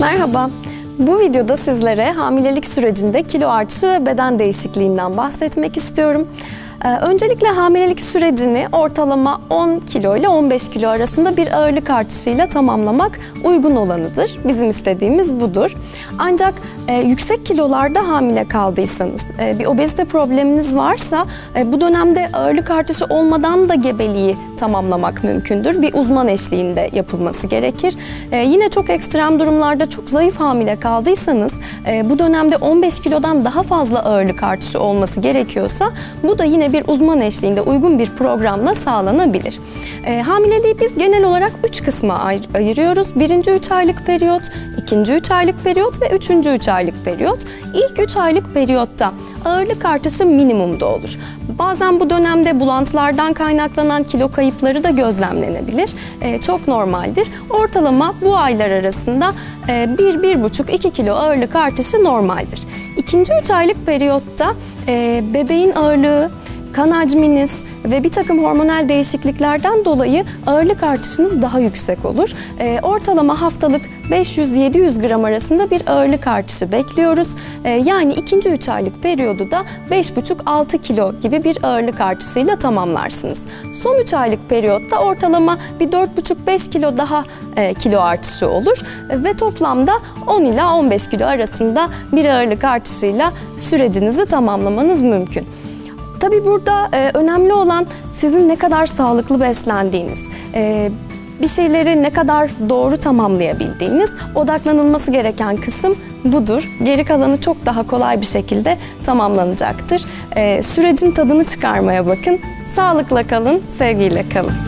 Merhaba. Bu videoda sizlere hamilelik sürecinde kilo artışı ve beden değişikliğinden bahsetmek istiyorum. Ee, öncelikle hamilelik sürecini ortalama 10 kilo ile 15 kilo arasında bir ağırlık artışıyla tamamlamak uygun olanıdır. Bizim istediğimiz budur. Ancak e, yüksek kilolarda hamile kaldıysanız, e, bir obezite probleminiz varsa e, bu dönemde ağırlık artışı olmadan da gebeliği tamamlamak mümkündür. Bir uzman eşliğinde yapılması gerekir. E, yine çok ekstrem durumlarda çok zayıf hamile kaldıysanız e, bu dönemde 15 kilodan daha fazla ağırlık artışı olması gerekiyorsa bu da yine bir uzman eşliğinde uygun bir programla sağlanabilir. E, hamileliği biz genel olarak 3 kısma ayr- ayırıyoruz. Birinci 3 aylık periyot, ikinci 3 aylık periyot ve üçüncü 3 aylık periyot. İlk 3 aylık periyotta ağırlık artışı minimumda olur. Bazen bu dönemde bulantılardan kaynaklanan kilo kayıpları da gözlemlenebilir. Ee, çok normaldir. Ortalama bu aylar arasında e, 1-1,5-2 kilo ağırlık artışı normaldir. İkinci 3 aylık periyotta e, bebeğin ağırlığı, kan hacminiz, ve bir takım hormonal değişikliklerden dolayı ağırlık artışınız daha yüksek olur. Ee, ortalama haftalık 500-700 gram arasında bir ağırlık artışı bekliyoruz. Ee, yani ikinci 3 aylık periyodu da 5,5-6 kilo gibi bir ağırlık artışıyla tamamlarsınız. Son 3 aylık periyotta ortalama bir 4,5-5 kilo daha e, kilo artışı olur ve toplamda 10 ila 15 kilo arasında bir ağırlık artışıyla sürecinizi tamamlamanız mümkün. Tabii burada e, önemli olan sizin ne kadar sağlıklı beslendiğiniz, e, bir şeyleri ne kadar doğru tamamlayabildiğiniz, odaklanılması gereken kısım budur. Geri kalanı çok daha kolay bir şekilde tamamlanacaktır. E, sürecin tadını çıkarmaya bakın. Sağlıkla kalın, sevgiyle kalın.